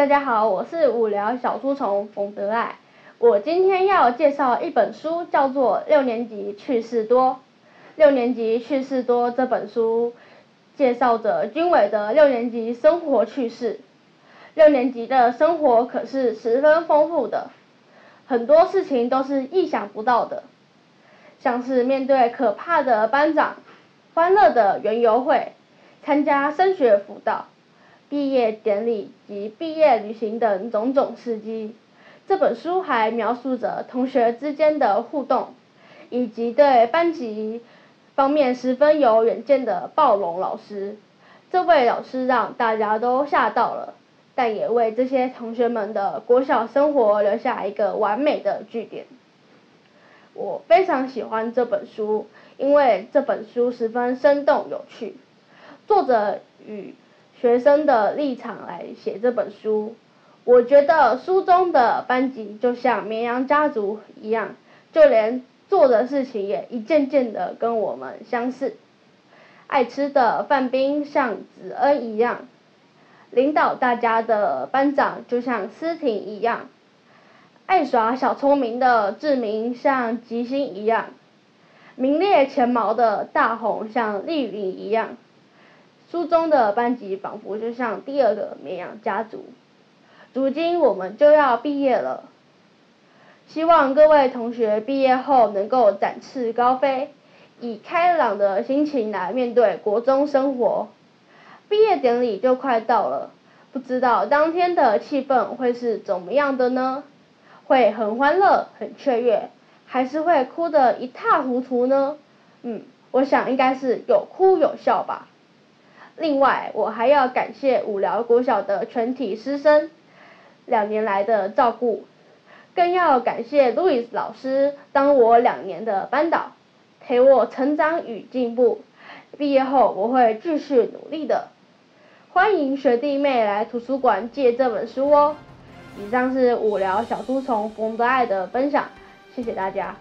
大家好，我是五聊小书虫冯德爱。我今天要介绍一本书，叫做《六年级趣事多》。《六年级趣事多》这本书介绍着军伟的六年级生活趣事。六年级的生活可是十分丰富的，很多事情都是意想不到的，像是面对可怕的班长、欢乐的园游会、参加升学辅导。毕业典礼及毕业旅行等种种事迹。这本书还描述着同学之间的互动，以及对班级方面十分有远见的暴龙老师。这位老师让大家都吓到了，但也为这些同学们的国小生活留下一个完美的句点。我非常喜欢这本书，因为这本书十分生动有趣，作者与。学生的立场来写这本书，我觉得书中的班级就像绵羊家族一样，就连做的事情也一件件的跟我们相似。爱吃的范冰像子恩一样，领导大家的班长就像思婷一样，爱耍小聪明的志明像吉星一样，名列前茅的大红像丽云一样。书中的班级仿佛就像第二个绵羊家族。如今我们就要毕业了，希望各位同学毕业后能够展翅高飞，以开朗的心情来面对国中生活。毕业典礼就快到了，不知道当天的气氛会是怎么样的呢？会很欢乐、很雀跃，还是会哭得一塌糊涂呢？嗯，我想应该是有哭有笑吧。另外，我还要感谢五寮国小的全体师生两年来的照顾，更要感谢路易斯老师当我两年的班导，陪我成长与进步。毕业后我会继续努力的。欢迎学弟妹来图书馆借这本书哦。以上是五寮小书虫冯德爱的分享，谢谢大家。